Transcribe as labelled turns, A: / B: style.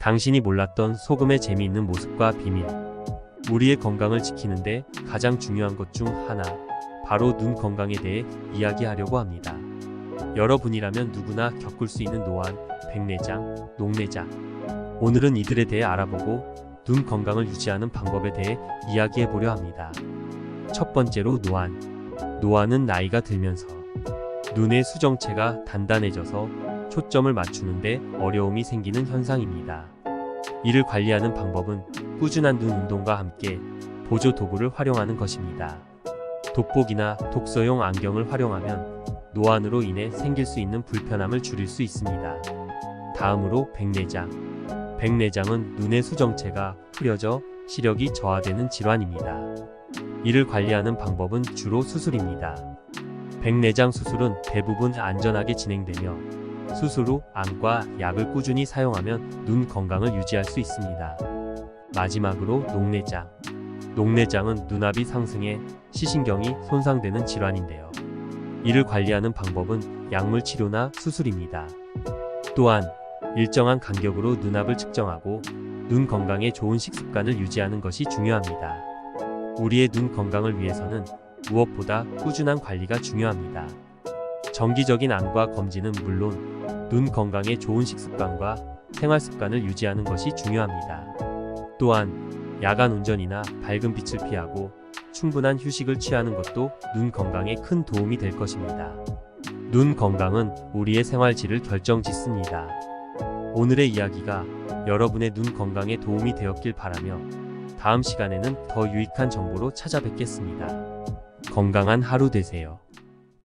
A: 당신이 몰랐던 소금의 재미있는 모습과 비밀. 우리의 건강을 지키는데 가장 중요한 것 중 하나, 바로 눈 건강에 대해 이야기하려고 합니다. 여러분이라면 누구나 겪을 수 있는 노안, 백내장, 녹내장. 오늘은 이들에 대해 알아보고 눈 건강을 유지하는 방법에 대해 이야기해 보려 합니다. 첫 번째로 노안. 노안은 나이가 들면서 눈의 수정체가 단단해져서 초점을 맞추는데 어려움이 생기는 현상입니다. 이를 관리하는 방법은 꾸준한 눈 운동과 함께 보조 도구를 활용하는 것입니다. 돋보기나 독서용 안경을 활용하면 노안으로 인해 생길 수 있는 불편함을 줄일 수 있습니다. 다음으로 백내장. 백내장은 눈의 수정체가 흐려져 시력이 저하되는 질환입니다. 이를 관리하는 방법은 주로 수술입니다. 백내장 수술은 대부분 안전하게 진행되며 수술 후 안과 약을 꾸준히 사용하면 눈 건강을 유지할 수 있습니다. 마지막으로 녹내장. 녹내장은 눈압이 상승해 시신경이 손상되는 질환인데요. 이를 관리하는 방법은 약물 치료나 수술입니다. 또한 일정한 간격으로 눈압을 측정하고 눈 건강에 좋은 식습관을 유지하는 것이 중요합니다. 우리의 눈 건강을 위해서는 무엇보다 꾸준한 관리가 중요합니다. 정기적인 안과 검진은 물론 눈 건강에 좋은 식습관과 생활 습관을 유지하는 것이 중요합니다. 또한 야간 운전이나 밝은 빛을 피하고 충분한 휴식을 취하는 것도 눈 건강에 큰 도움이 될 것입니다. 눈 건강은 우리의 생활 질을 결정짓습니다. 오늘의 이야기가 여러분의 눈 건강에 도움이 되었길 바라며 다음 시간에는 더 유익한 정보로 찾아뵙겠습니다. 건강한 하루 되세요.